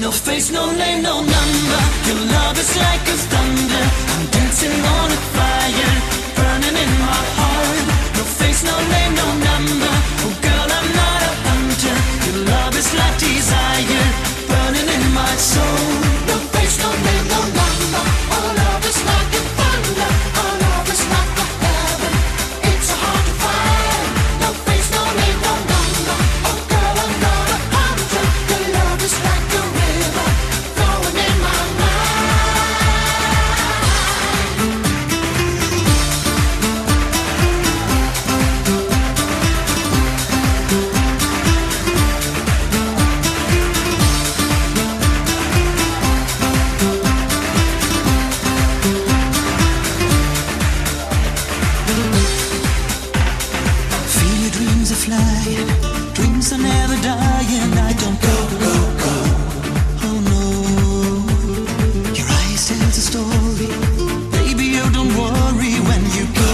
No face, no name, no number. Your love is like a thunder. I'm dancing on a fire, burning in my heart. No face, no name, no number. Oh girl, I'm not a hunter. Your love is like desire. fly. Dreams are never dying. I don't go, go, go. Oh no. Your eyes tell the story. Baby, you don't worry when you go.